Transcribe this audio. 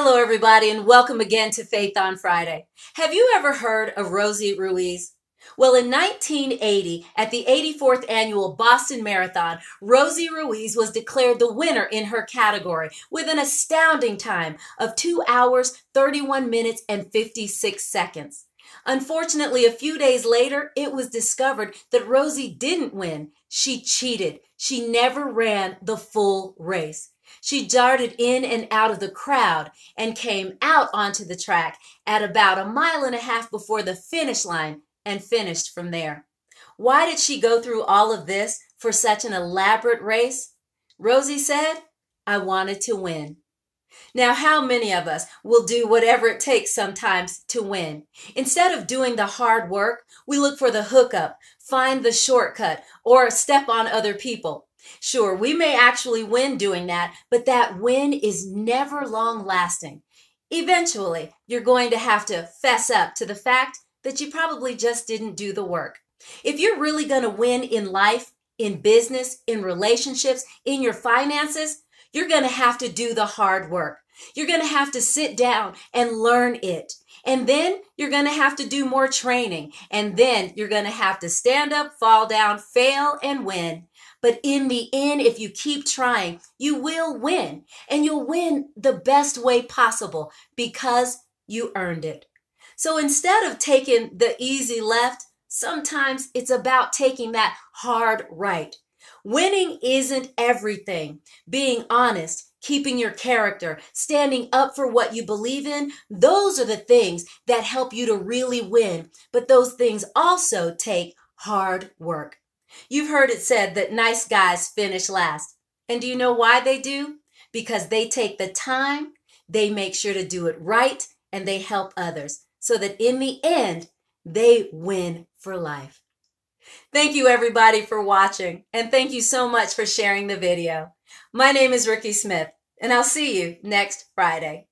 Hello, everybody, and welcome again to Faith on Friday. Have you ever heard of Rosie Ruiz? Well, in 1980, at the 84th annual Boston Marathon, Rosie Ruiz was declared the winner in her category with an astounding time of 2 hours, 31 minutes, and 56 seconds. Unfortunately, a few days later, it was discovered that Rosie didn't win. She cheated. She never ran the full race. She darted in and out of the crowd and came out onto the track at about a mile and a half before the finish line and finished from there. Why did she go through all of this for such an elaborate race? Rosie said, I wanted to win. Now, how many of us will do whatever it takes sometimes to win? Instead of doing the hard work, we look for the hookup, find the shortcut, or step on other people. Sure, we may actually win doing that, but that win is never long lasting. Eventually, you're going to have to fess up to the fact that you probably just didn't do the work. If you're really going to win in life, in business, in relationships, in your finances, you're going to have to do the hard work. You're going to have to sit down and learn it. And then you're going to have to do more training. And then you're going to have to stand up, fall down, fail, and win. But in the end, if you keep trying, you will win. And you'll win the best way possible because you earned it. So instead of taking the easy left, sometimes it's about taking that hard right. Winning isn't everything. Being honest, keeping your character, standing up for what you believe in, those are the things that help you to really win. But those things also take hard work. You've heard it said that nice guys finish last. And do you know why they do? Because they take the time, they make sure to do it right, and they help others so that in the end, they win for life. Thank you everybody for watching and thank you so much for sharing the video. My name is Rikki Smith and I'll see you next Friday.